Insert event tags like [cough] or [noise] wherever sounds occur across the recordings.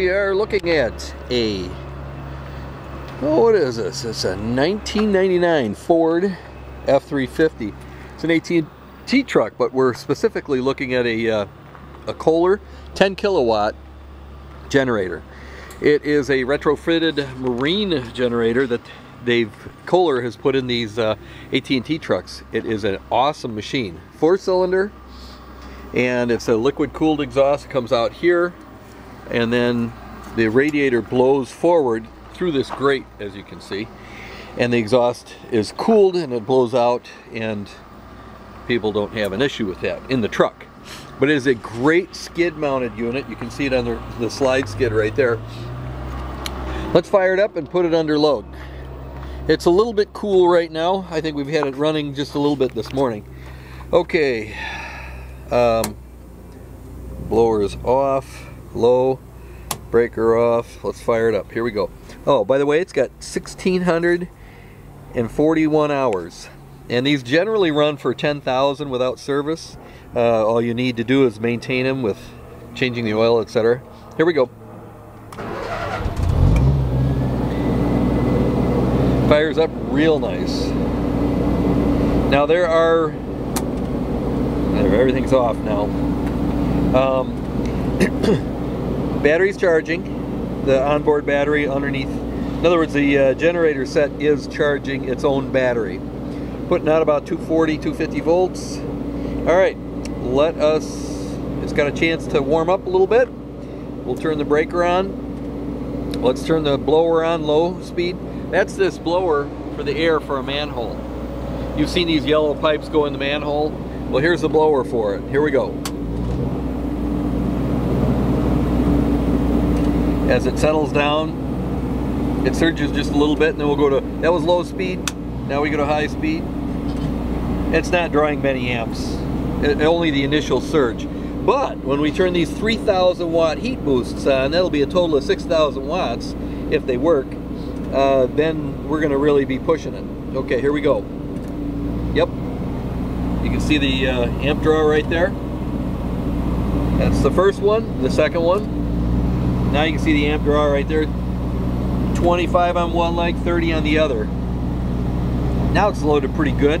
we are looking at a oh what is this? It's a 1999 Ford F350 it's an AT&T truck but we're specifically looking at a uh, a Kohler 10 kilowatt generator. It is a retrofitted marine generator that they've Kohler has put in these uh, AT&T trucks. It is an awesome machine. Four cylinder and it's a liquid cooled exhaust comes out here and then the radiator blows forward through this grate as you can see and the exhaust is cooled and it blows out and people don't have an issue with that in the truck. But it is a great skid mounted unit. You can see it on the, the slide skid right there. Let's fire it up and put it under load. It's a little bit cool right now. I think we've had it running just a little bit this morning. Okay um, blower is off low breaker off. Let's fire it up. Here we go. Oh by the way it's got 1641 hours. And these generally run for 10,000 without service. Uh, all you need to do is maintain them with changing the oil etc here we go. Fires up real nice. Now there are everything's off now. Um, [clears throat] battery's charging, the onboard battery underneath. In other words, the uh, generator set is charging its own battery. Putting out about 240, 250 volts. All right, let us, it's got a chance to warm up a little bit. We'll turn the breaker on. Let's turn the blower on low speed. That's this blower for the air for a manhole. You've seen these yellow pipes go in the manhole. Well, here's the blower for it. Here we go. As it settles down it surges just a little bit and then we'll go to that was low speed now we go to high speed. It's not drawing many amps it, only the initial surge. But when we turn these 3000 watt heat boosts on that'll be a total of 6000 watts if they work uh, then we're gonna really be pushing it. Okay here we go. Yep. You can see the uh, amp draw right there. That's the first one. The second one now you can see the amp draw right there. 25 on one leg, 30 on the other. Now it's loaded pretty good.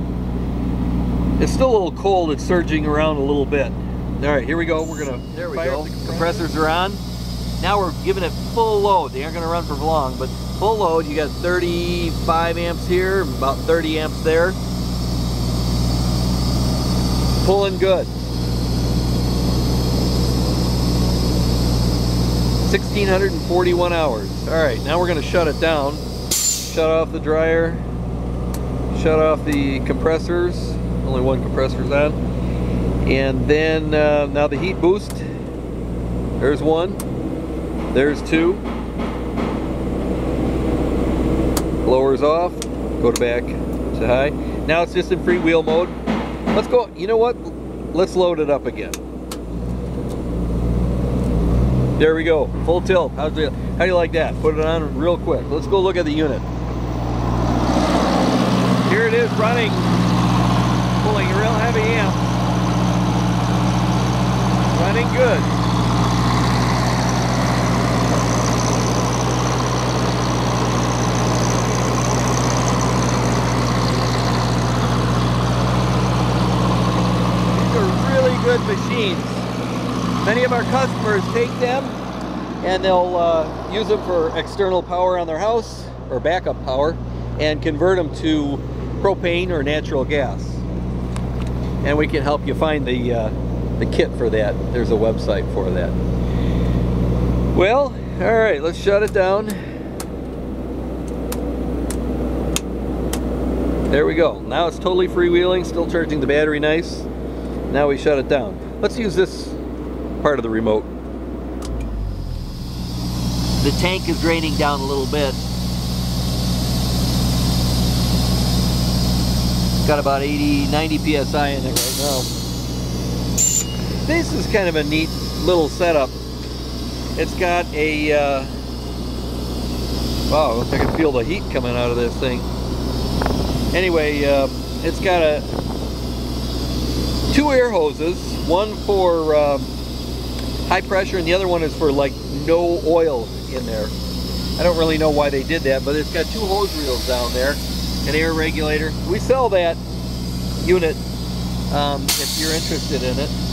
It's still a little cold, it's surging around a little bit. All right, here we go. We're gonna there we go. The compressors are on. Now we're giving it full load. They aren't gonna run for long, but full load, you got 35 amps here, about 30 amps there. Pulling good. 1641 hours. All right, now we're gonna shut it down. Shut off the dryer, shut off the compressors. Only one compressor's on. And then uh, now the heat boost. There's one, there's two. Blower's off, go to back to high. Now it's just in freewheel mode. Let's go, you know what? Let's load it up again. There we go, full tilt. How's the, how do you like that? Put it on real quick. Let's go look at the unit. Here it is running, pulling real heavy amp. Running good. These are really good machines. Many of our customers take them and they'll uh, use them for external power on their house or backup power and convert them to propane or natural gas. And we can help you find the, uh, the kit for that. There's a website for that. Well, all right, let's shut it down. There we go. Now it's totally freewheeling, still charging the battery nice. Now we shut it down. Let's use this part of the remote. The tank is draining down a little bit. got about 80, 90 PSI in it right now. This is kind of a neat little setup. It's got a, uh, wow, I can feel the heat coming out of this thing. Anyway, uh, it's got a two air hoses, one for um, high pressure and the other one is for like no oil in there. I don't really know why they did that, but it's got two hose reels down there, an air regulator. We sell that unit um, if you're interested in it.